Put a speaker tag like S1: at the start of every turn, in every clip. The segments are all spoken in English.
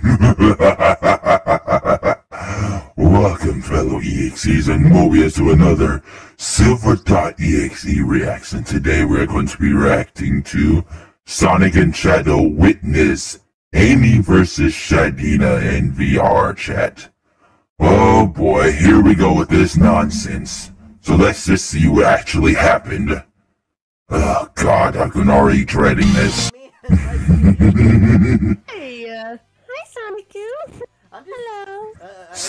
S1: Welcome, fellow EXEs and Mobius, to another Silver.exe reaction. Today we're going to be reacting to Sonic and Shadow Witness Amy versus Shadina in VR chat. Oh boy, here we go with this nonsense. So let's just see what actually happened. Oh god, I can already dreading this.
S2: Hey, uh, hi, Sonic.
S3: I'm just,
S2: Hello.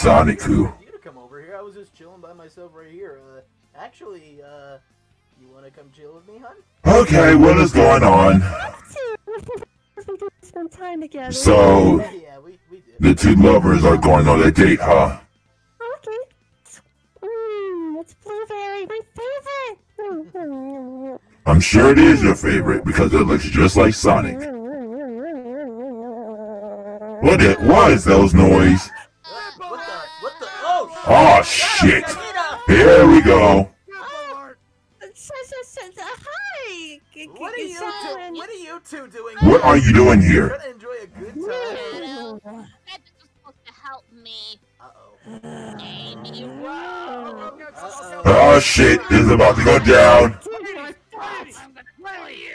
S3: I-
S1: Sonicu.
S3: You to come over here. I was just chilling by myself right here. Uh, actually, uh, you want to come chill with me, hun?
S1: Okay, what is going on?
S2: spend time together.
S1: So,
S3: yeah, we we
S1: the two lovers are going on a date, huh?
S2: Okay. Mmm, it's blueberry, my favorite.
S1: I'm sure it is your favorite because it looks just like Sonic. What it was those noise?
S3: Oh, shit.
S1: Shit!
S3: Shadina!
S1: Here we go.
S3: What are you
S2: Sharon.
S3: two? What are you two doing?
S1: What are you doing here?
S3: Enjoy a good time.
S4: That was supposed to help me.
S3: Oh. Uh-oh.
S1: Oh shit! This is about to go down.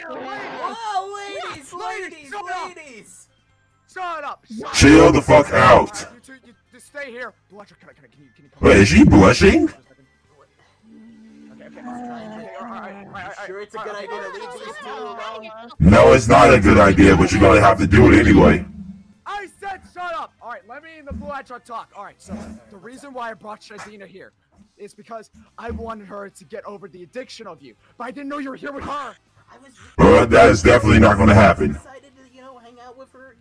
S3: Whoa, ladies, ladies,
S5: shut
S3: ladies!
S5: Shut up! Shut
S1: Chill the fuck out.
S5: up! You two, you just stay here. Blush, can I, can I, can you, can you come
S1: Wait, is she blushing?
S5: Right, right, right.
S1: No, it's not a good idea, but you're gonna have to do it anyway.
S5: I said shut up! Alright, let me and the Blue Eye Truck talk. Alright, so the reason why I brought Shadina here is because I wanted her to get over the addiction of you. But I didn't know you were here with her.
S3: I was
S1: Well, that is definitely not gonna happen.
S3: decided to, you know, hang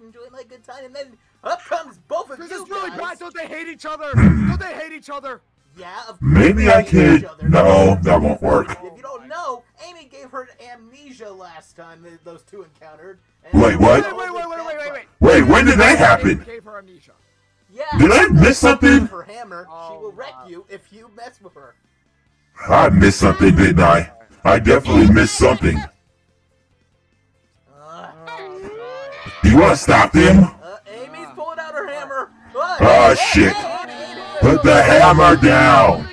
S3: out with her, enjoy my good time, and then up comes both of
S5: This
S3: you
S5: is really
S3: guys.
S5: bad. Don't they hate each other? Don't they hate each other?
S3: Yeah, of course
S1: Maybe
S3: they
S1: I
S3: hate
S1: could. No, that won't work.
S3: If you don't know, Amy gave her amnesia last time that those two encountered. and-
S1: Wait, what?
S5: Wait, wait, wait, wait, wait, wait, wait.
S1: Wait, when did that happen?
S5: Gave her amnesia.
S3: Yeah.
S1: Did I miss something?
S3: Her hammer. she
S5: Oh,
S3: will wreck
S5: wow.
S3: you if you mess with her.
S1: I missed something, didn't I? I definitely missed something. You wanna stop them?
S3: uh, Amy's pulling out her hammer. What?
S1: Oh, shit.
S3: hey, Amy, Amy,
S1: Put the hammer down.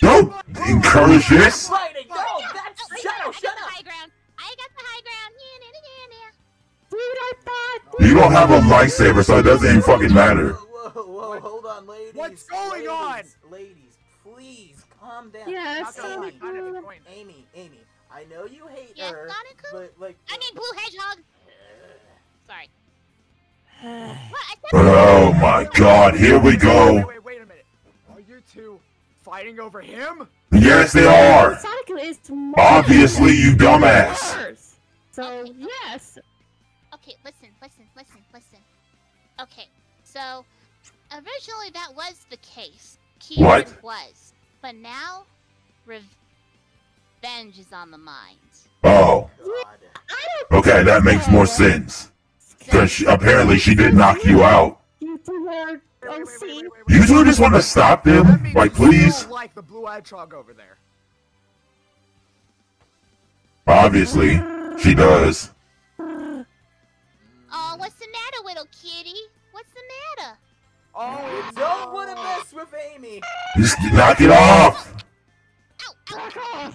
S1: Don't encourage this.
S3: Fighting. No, that's
S4: I
S3: Shadow.
S4: got
S3: Shut
S4: the
S3: up.
S4: high ground. I got the high ground. Yeah, yeah, yeah, yeah.
S2: Dude, I thought.
S1: You don't have a lightsaber, so it doesn't even fucking matter.
S3: Whoa, whoa, whoa, hold on, ladies.
S5: What's going on?
S3: ladies, Ladies, please calm down.
S2: Yes,
S5: Not gonna lie,
S2: Sonic.
S5: I have a.
S3: Amy, Amy, I know you hate
S4: Yes,
S3: her,
S4: Sonic?
S3: but like,
S4: I mean, blue hedgehog. Sorry. What?
S1: Oh my god, here we go.
S5: wait, wait a minute. Are you two fighting over him?
S1: Yes, they are.
S2: Sonic is mine.
S1: Obviously, you dumbass.
S2: Hers. So, yes.
S4: Okay, listen, listen, listen, listen. Okay, so originally that was the case. Kieran
S1: What?
S4: was, but now revenge is on the mind.
S1: Oh, okay, that makes more sense. Because she, apparently she did knock you out.
S2: You two
S1: just want to stop
S5: That
S1: them?
S5: means
S1: Like, please?
S5: like the blue-eyed trog over there.
S1: Obviously, she does.
S4: Oh, what's the matter, little kitty? What's the matter?
S5: Oh,
S3: You don't want to mess with Amy.
S1: Just knock it off.
S4: Ow, ow, ow,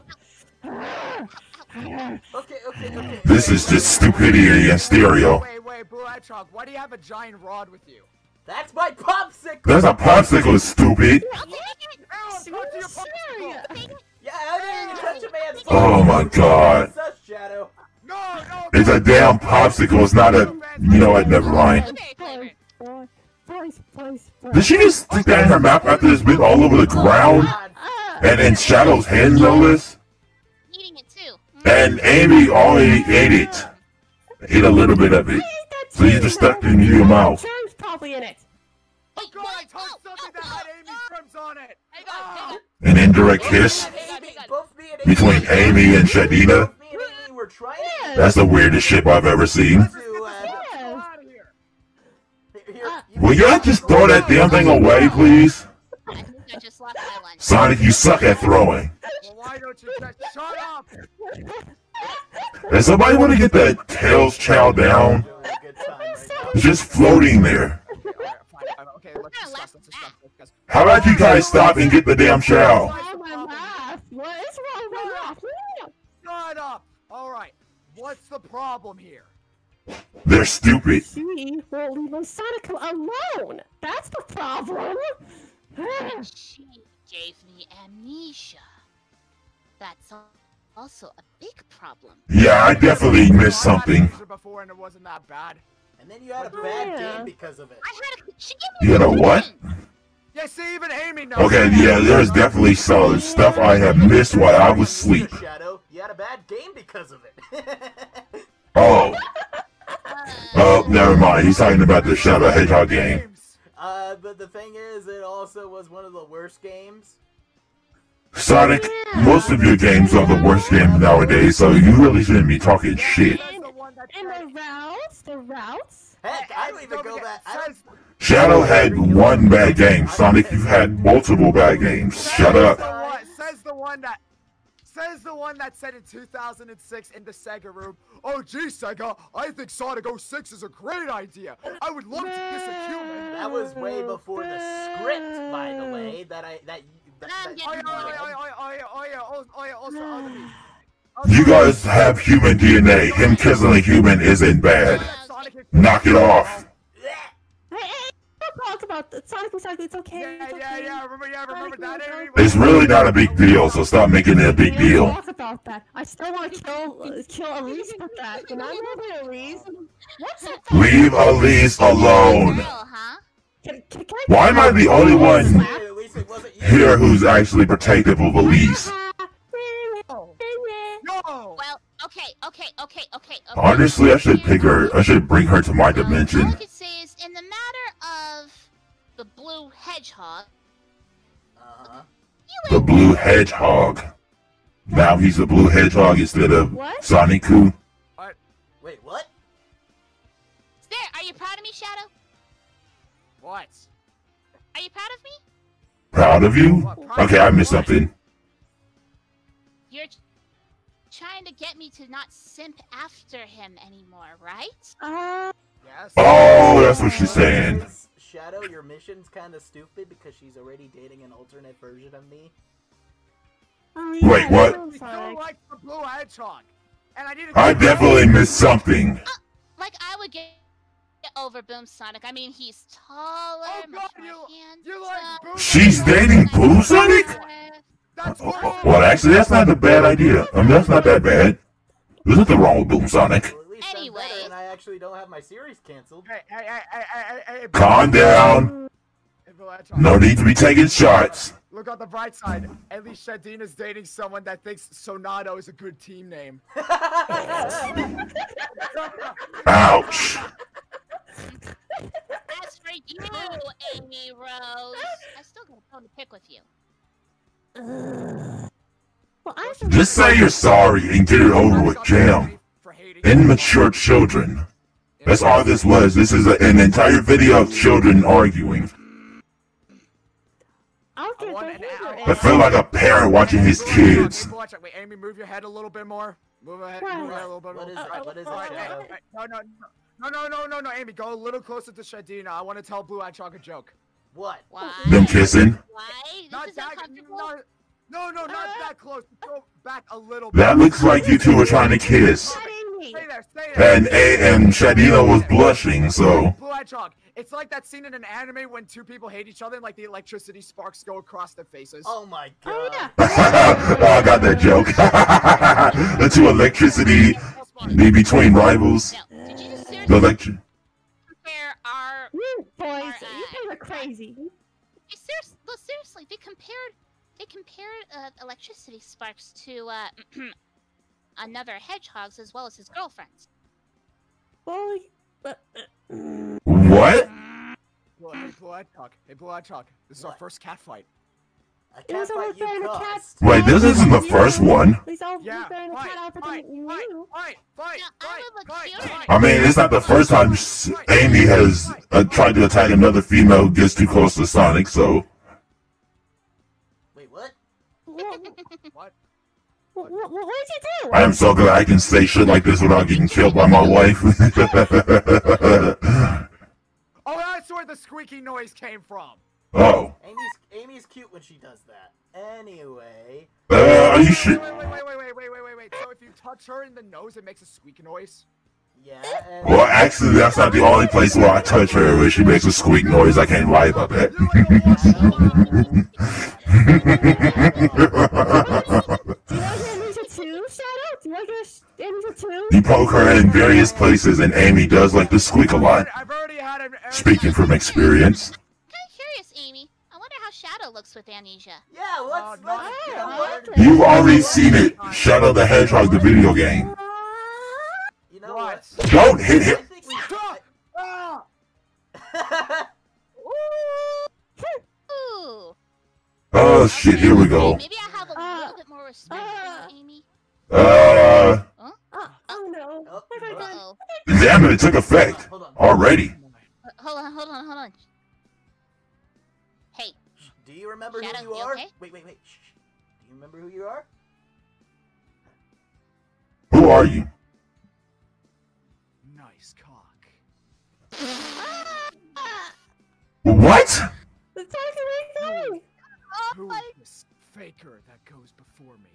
S3: Okay, okay, okay.
S1: This is just stupidity in stereo.
S5: Wait, wait, blue-eyed. Why do you have a giant rod with you?
S3: That's my popsicle.
S1: There's a popsicle, stupid.
S4: I'll take it.
S5: Ow,
S2: She
S5: touch your
S2: was
S5: popsicle.
S2: serious.
S4: Take it.
S3: Yeah, I didn't even touch a man's
S1: Oh my god.
S3: Sus, Shadow.
S5: No, no.
S1: It's a damn popsicle. It's not a. You know what? Never mind. Did she just stick that in her mouth after this bit all over the ground?
S2: Ah,
S1: And then Shadow's hands on this?
S4: Eating it too.
S1: And Amy already ate it. Ate a little bit of it.
S2: I ate that
S1: So you just stuck it in your mouth.
S2: Germs probably in it.
S5: Oh god, I touched something that had Amy's crimps on it.
S4: Hang on, hang on.
S1: An indirect kiss
S3: Amy, both me and Amy.
S1: between Amy and Shadina.
S3: Both me and Amy were trying
S2: Yes.
S1: That's the weirdest shit I've ever seen.
S3: to. Uh,
S2: Yes.
S5: out of here.
S3: here,
S2: Ah.
S3: you-
S1: Will y'all just throw that damn thing away, please?
S4: I just lost my lunch.
S1: Sonic, you suck at throwing.
S5: Well, why don't you just shut up?
S1: Does somebody want to get that Tails Chao down?
S3: Enjoy a good time.
S1: just floating there.
S5: Alright, fine, fine, okay, let's discuss,
S4: let's-
S5: let's discuss, let's discuss.
S1: How about you guys stop and get the damn shell?
S2: Why my laugh? What is wrong with?
S5: Shut up! Alright, what's the problem here?
S1: They're stupid.
S2: She won't leave Sonic alone. That's the problem.
S4: She gave me amnesia. That's also a big problem.
S1: Yeah, I definitely missed
S5: I've had
S1: something.
S5: Before and it wasn't that bad.
S3: And then you had a
S2: Oh,
S3: bad
S2: yeah.
S3: game because of it.
S4: I had a. She gave me.
S1: You had a what?
S5: Yeah, see, even Amy knows.
S1: Okay, yeah, there's definitely some stuff I have missed while I was asleep.
S3: Shadow, you had a bad game because of it.
S1: Oh, oh, never mind. He's talking about the Shadow Hedgehog game.
S3: Uh, but the thing is, it also was one of the worst games.
S1: Sonic, most of your games are the worst games nowadays, so you really shouldn't be talking shit.
S5: Says one
S2: And the routes, the routes.
S3: Heck, I don't even go
S5: forget,
S3: back. I don't,
S5: says-
S1: Shadow had one bad game. Sonic, you've had multiple bad games. Shut up.
S5: Says the one that says the one that said in 2006 in the Sega room, "Oh gee, Sega, I think Sonic 06 is a great idea. I would love to kiss a human."
S3: that was way before the script, by the way. That I that. That,
S4: I'm
S5: Oh
S4: getting
S5: oh
S3: you
S5: oh oh oh oh, oh
S1: guys have human DNA. Him kissing a human isn't bad. Knock it off.
S2: Hey, hey, talk about the Sonic and Sonic. It's okay.
S5: Yeah,
S2: it's okay.
S5: yeah, remember, yeah, remember that Amy?
S1: It's really not a big deal, so stop making it a big deal.
S2: Talk about that. I still want to kill uh, kill Elise for that. And I'm Elise. What's up?
S1: Leave Elise alone.
S4: Huh?
S2: Can, can, can
S1: Why am I the only one
S3: Hey, at least it wasn't you.
S1: here who's actually protective of Elise?
S5: No!
S4: Well, okay, okay, okay, okay. okay.
S1: Honestly, I should pick her. I should bring her to my
S4: Um, All
S1: dimension.
S4: I could say is, in the matter of the blue hedgehog,
S3: Uh-huh.
S1: The blue hedgehog. Now he's a blue hedgehog instead of
S2: What?
S1: Sonic Who?
S3: Wait, what?
S4: there. Are you proud of me, Shadow?
S5: What?
S4: Are you proud of me?
S1: Proud of you? Okay, I missed something.
S4: You're t- trying to get me to not simp after him anymore, right?
S2: Uh,
S5: Yes.
S1: Oh, that's what she's saying.
S3: Shadow, your mission's kind of stupid because she's already dating an alternate version of me.
S2: oh,
S1: Wait, what?
S2: I'm
S5: We still
S2: sorry.
S5: like the blue hedgehog. And I need to
S1: I definitely missed something.
S4: Like I would get, get over Boom Sonic. I mean, he's taller,
S5: Oh,
S1: She's dating Boom Sonic?
S5: That's worse.
S1: Well, actually, that's not a bad idea. I mean, that's not that bad. There's nothing wrong with Boom Sonic.
S3: Well, at least that's
S4: Anyway.
S3: and I actually don't have my series canceled.
S1: Calm down.
S5: Hey, blue hedgehog.
S1: No need to be taking shots.
S5: Look on the bright side. At least Shadina's dating someone that thinks Sonato is a good team name.
S1: Ouch.
S4: As for you, Amy Rose, I still got to pick with you.
S2: Well, I
S1: Just say you're sorry and get it over with, Jam. Immature children. That's all this was. This is a, an entire video of children arguing.
S2: I'll
S5: I
S2: get
S5: want
S2: the
S5: an
S2: hater
S5: hour.
S1: I feel like a parent watching his kids.
S5: Hey, watch it. Wait, Amy, move your head a little bit more. Move your head,
S2: What?
S5: move your head a little bit
S3: What
S5: more.
S3: is
S2: Uh,
S3: it? What is it,
S5: Alright, hey,
S3: Shadow?
S5: hey, no, no, no, no, no, no, no, Amy, go a little closer to Shadina. I want to tell Blue Hedgehog a joke.
S3: What?
S4: Why?
S1: Them kissing.
S4: Why? This
S5: Not
S4: is
S5: that,
S4: uncomfortable.
S5: no, no, no, not
S2: Uh.
S5: that close. Go back a little bit.
S1: That looks like you two are trying to kiss.
S2: Petting me.
S5: Stay there, stay there.
S1: And A and Shadina was blushing, so.
S5: Blue Hedgehog. It's like that scene in an anime when two people hate each other and like the electricity sparks go across their faces.
S3: Oh my god.
S2: Oh yeah.
S1: oh, I got that joke. the two electricity be between rivals.
S4: No, did you just
S1: The
S4: seriously
S1: electric.
S4: Compare?
S2: You boys,
S4: Our,
S2: you
S4: uh,
S2: guys are crazy.
S4: Hey, serious, no, seriously, they compared, they compared uh, electricity sparks to uh, another hedgehog's as well as his girlfriend's.
S2: Well, but, uh,
S1: What?
S5: Blue, hey, Blue Hedgehog. Hey, Blue Hedgehog. This is our first cat fight.
S3: I
S2: it
S3: can't
S2: was over there the cat.
S1: Wait, this isn't the first one.
S2: He's all
S5: Yeah,
S2: there
S5: fight,
S2: cat outfit
S5: fight, fight,
S2: you.
S5: fight, fight,
S4: Yeah, I look
S5: fight.
S1: I mean, it's not the first time Amy has uh, tried to attack another female who gets too close to Sonic, so.
S3: Wait, what?
S2: What,
S5: What?
S2: what, what, what did you do?
S1: I am so glad I can say shit like this without getting killed by my wife.
S5: Oh, that's where the squeaky noise came from.
S1: Oh.
S3: Amy's Amy's cute when she does that. Anyway,
S1: Uh, are you sure?
S5: Wait, wait, wait, wait, wait, wait, wait, wait, wait. So if you touch her in the nose, it makes a squeak noise.
S3: yeah. And
S1: Well, actually, that's not the only place where I touch her where she makes a squeak noise. I can't lie about that.
S2: Do you like Amnesia 2, Shadow? Do you like Ash- Amnesia 2?
S1: you poke her in various places, and Amy does like to squeak a lot.
S5: I've already had an.
S1: Speaking from experience.
S4: Kind of curious, Amy. I wonder how Shadow looks with amnesia.
S3: yeah, let's
S5: Oh,
S3: let's
S5: no.
S3: you what?
S1: You've already seen it. Shadow the Hedgehog, the video game.
S3: You know
S5: What?
S3: what?
S1: Don't hit
S3: I
S1: him.
S3: think we.
S5: Stop!
S4: Ooh.
S1: Oh shit, here we go.
S4: Maybe I have a
S2: Uh,
S4: little bit more respect
S2: uh.
S4: for you, Amy.
S1: Uh,
S2: Oh, oh no.
S3: Oh,
S2: What have I done?
S1: Damn it, it took effect already.
S3: Are?
S4: okay?
S3: Wait, wait, wait. Shh, shh. Do you remember who you are?
S1: Who are you?
S5: Nice cock.
S1: What?
S2: The talking thing!
S4: oh
S5: Who
S4: my
S5: this faker that goes before me?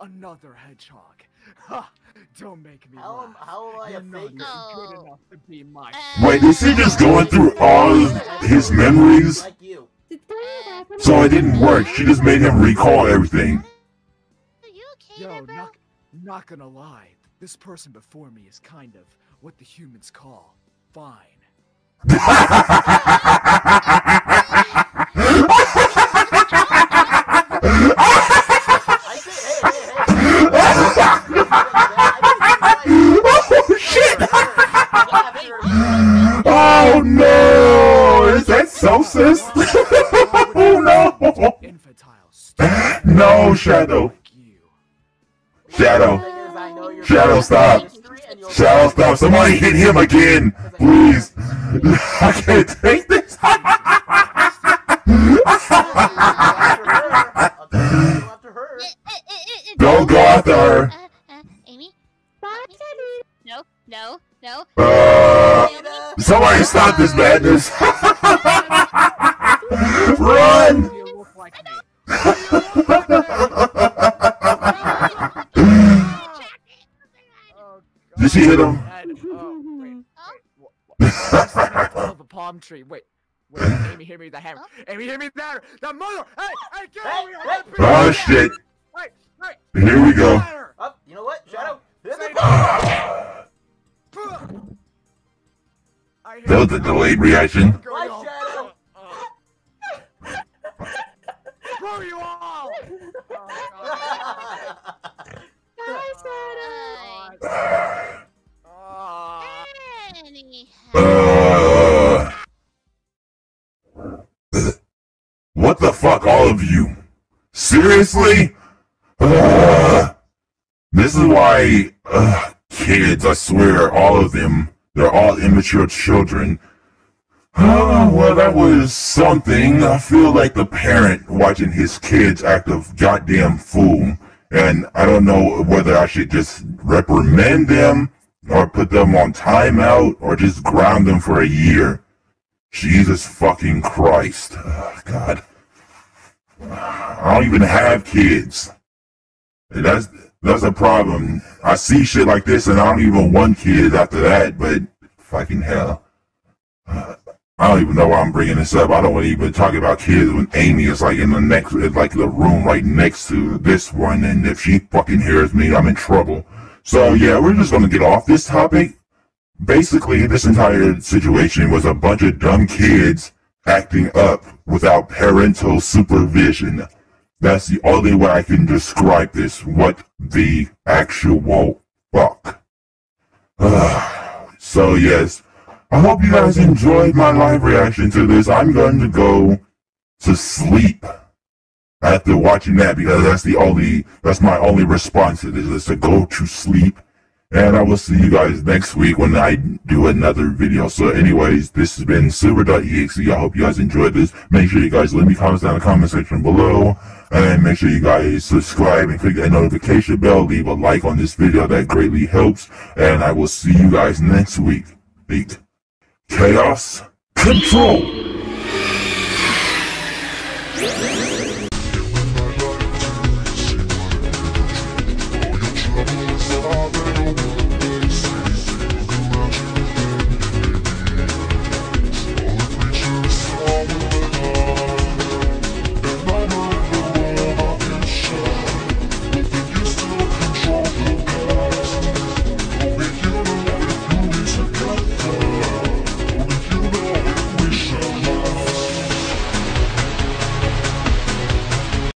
S5: Another hedgehog. Ha! Don't make me
S3: How am
S5: laugh.
S3: how am I a
S5: You're not
S3: faker?
S5: even
S4: Oh.
S5: good enough to be my.
S4: Uh,
S1: Wait, is he just going through all his memories?
S3: Like you.
S2: Did that happen?
S1: So it didn't work. She just made him recall everything.
S4: Are you okay
S5: Yo,
S4: there, bro?
S5: not, not gonna lie. This person before me is kind of what the humans call fine.
S1: Shadow. Shadow, stop. Shadow, stop. Somebody hit him again. Please. I can't take this. Don't go after her.
S4: Uh, uh, Amy? No, no, no.
S1: Uh, somebody stop this madness. Did she hit him?
S5: God. Oh, wait.
S4: Huh?
S5: Wait. What? of a palm tree. Wait. Wait. Amy, hit me with the hammer. Amy, hit me with the hammer. The mother. Hey, hey, get
S3: Hey,
S5: over here.
S3: hey.
S5: Hey,
S1: Oh shit.
S5: Hey, hey.
S1: Here we go.
S5: Fire.
S3: Oh, you know what? Shadow. Hit
S5: Say
S3: the
S5: no. I hate
S1: That was a delayed reaction.
S5: Screw
S3: Bye.
S5: Shadow. Oh,
S3: oh.
S5: Screw you all. Oh,
S2: Bye, Shadow.
S5: Oh,
S4: Uh.
S1: Uh, what the fuck, all of you? Seriously? Uh, this is why, uh, kids, I swear, all of them, they're all immature children. Oh, well, that was something. I feel like the parent watching his kids act a goddamn fool. And I don't know whether I should just reprimand them, or put them on timeout, or just ground them for a year. Jesus fucking Christ. Oh, God. I don't even have kids. That's that's a problem. I see shit like this and I don't even want kids after that, but fucking hell. I don't even know why I'm bringing this up. I don't want to even talk about kids when Amy is like in the next, like the room right next to this one, and if she fucking hears me, I'm in trouble. So yeah, we're just gonna get off this topic basically this entire situation was a bunch of dumb kids acting up without parental supervision. That's the only way I can describe this. What the actual fuck? so yes, I hope you guys enjoyed my live reaction to this. I'm going to go to sleep after watching that because that's the only, that's my only response to this is to go to sleep. And I will see you guys next week when I do another video. So anyways, this has been Silver.exe. I hope you guys enjoyed this. Make sure you guys leave me comments down in the comment section below. And make sure you guys subscribe and click that notification bell. Leave a like on this video. That greatly helps. And I will see you guys next week. Chaos control.